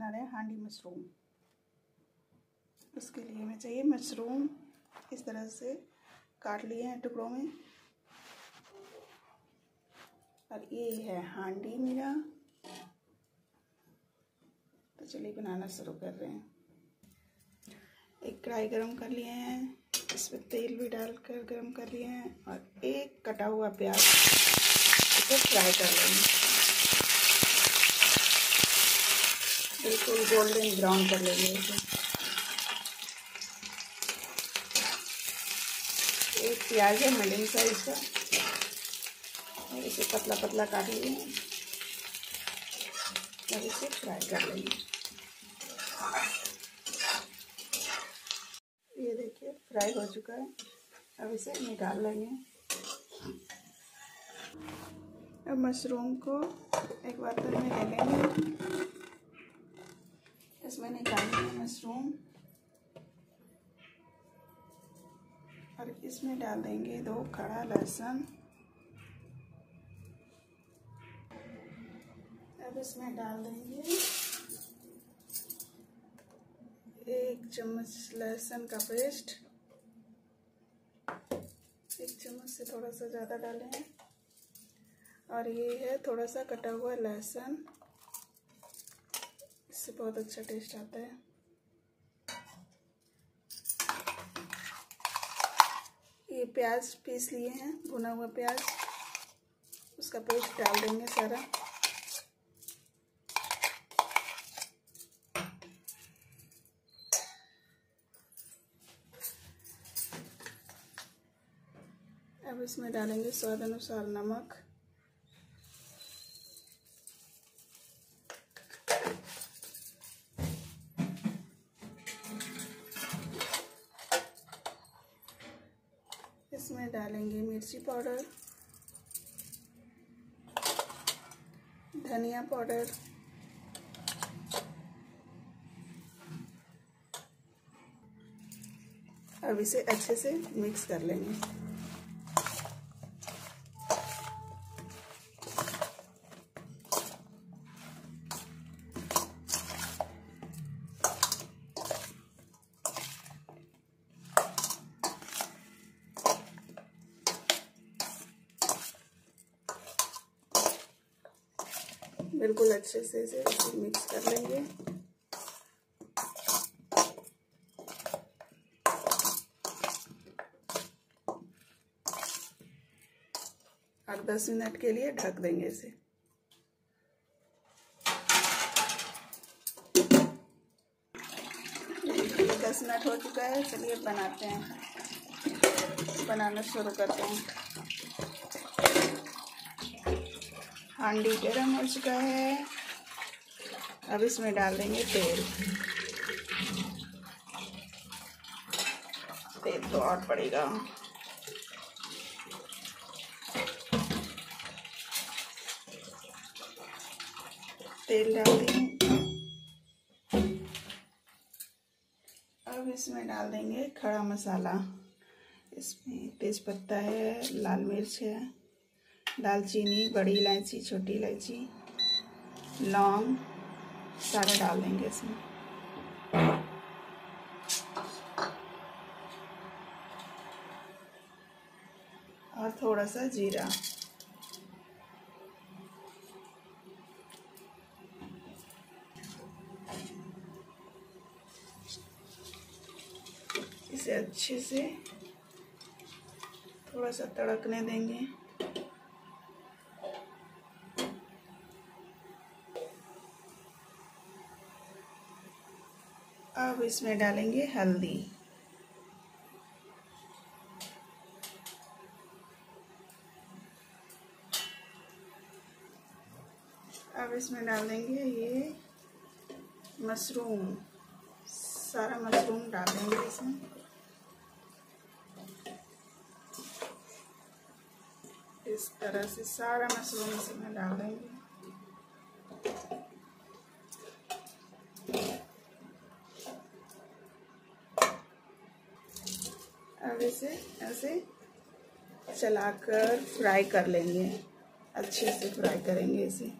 बना रहे हैं हांडी मशरूम उसके लिए हमें चाहिए मशरूम इस तरह से काट लिए हैं टुकड़ों में। और ये है हांडी मेरा। तो चलिए बनाना शुरू कर रहे हैं। एक कढ़ाई गरम कर लिए हैं, इसमें तेल भी डालकर गरम कर लिए हैं और एक कटा हुआ प्याज इसे फ्राई कर लेंगे। बिल्कुल गोल्डन ब्राउन कर लेंगे इसे। एक प्याज है मीडियम साइज़ का। और इसे पतला पतला काट लिए और इसे फ्राई कर लेंगे। ये देखिए फ्राई हो चुका है। अब इसे निकाल लेंगे। अब मशरूम को एक बर्तन में ले लेंगे। इसमें निकालेंगे मशरूम और इसमें डाल देंगे दो खड़ा लहसुन। अब इसमें डाल देंगे एक चम्मच लहसुन का पेस्ट। एक चम्मच से थोड़ा सा ज़्यादा डालें। और ये है थोड़ा सा कटा हुआ लहसुन। इससे बहुत अच्छा टेस्ट आता है। ये प्याज पीस लिए हैं, भुना हुआ प्याज। उसका पेस्ट डाल देंगे सारा। अब इसमें डालेंगे स्वाद अनुसार नमक। इसमें डालेंगे मिर्ची पाउडर धनिया पाउडर अब इसे अच्छे से मिक्स कर लेंगे। बिल्कुल अच्छे से इसे मिक्स कर लेंगे। और 10 मिनट के लिए ढक देंगे इसे। दस मिनट हो चुका है, चलिए बनाते हैं। बनाना शुरू करते हैं। हांडी गर्म हो चुका है। अब इसमें डाल देंगे तेल। तेल तो और पड़ेगा। तेल डाल देंगे। अब इसमें डाल देंगे खड़ा मसाला। इसमें तेज पत्ता है, लाल मिर्च है। दालचीनी, बड़ी इलायची, छोटी इलायची, लौंग, सारा डाल देंगे इसमें। और थोड़ा सा जीरा। इसे अच्छे से थोड़ा सा तड़कने देंगे। इसमें डालेंगे हल्दी। अब इसमें डाल देंगे ये मशरूम। सारा मशरूम डाल देंगे इसमें। इस तरह से सारा मशरूम इसमें डाल देंगे अब इसे ऐसे चलाकर फ्राई कर लेंगे। अच्छे से फ्राई करेंगे इसे।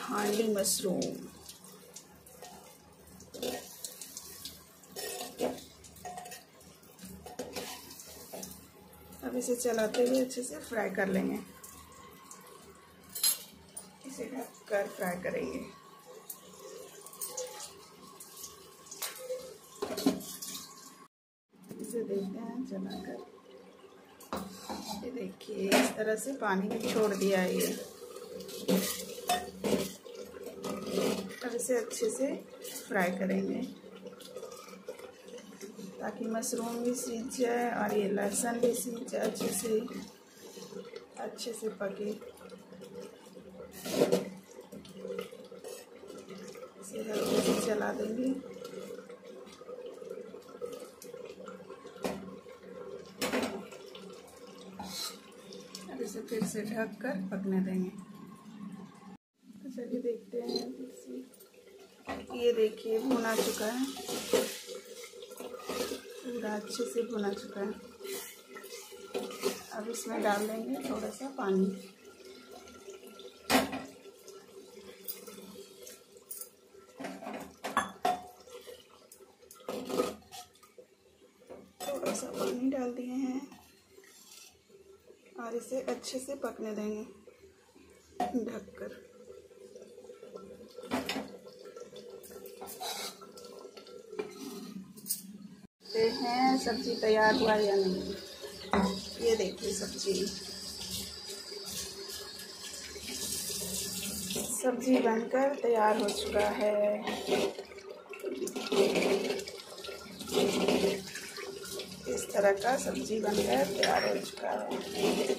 हांडी मशरूम। इसे चलाते हुए अच्छे से फ्राई कर लेंगे। इसे ढककर फ्राई करेंगे। इसे देखते हैं चलाकर ये देखिए, इस तरह से पानी छोड़ दिया है ये। अब इसे अच्छे से फ्राई करेंगे। ताकि मशरूम भी सीज जाए और ये लहसुन भी सीज जाए अच्छे से अच्छे से पके। इसे हल्के से चला देंगे। अब इसे फिर से ढक कर पकने देंगे। तो चलिए देखते हैं। ये देखिए, भुना चुका है। पूरा अच्छे से भुना चुका है। अब इसमें डाल देंगे थोड़ा सा पानी। थोड़ा सा पानी डाल दिए हैं और इसे अच्छे से पकने देंगे ढककर। देखते हैं सब्ज़ी तैयार हुआ या नहीं। ये देखिए सब्ज़ी। सब्ज़ी बनकर तैयार हो चुका है। इस तरह का सब्ज़ी बनकर तैयार हो चुका है।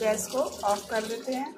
गैस को ऑफ़ कर देते हैं।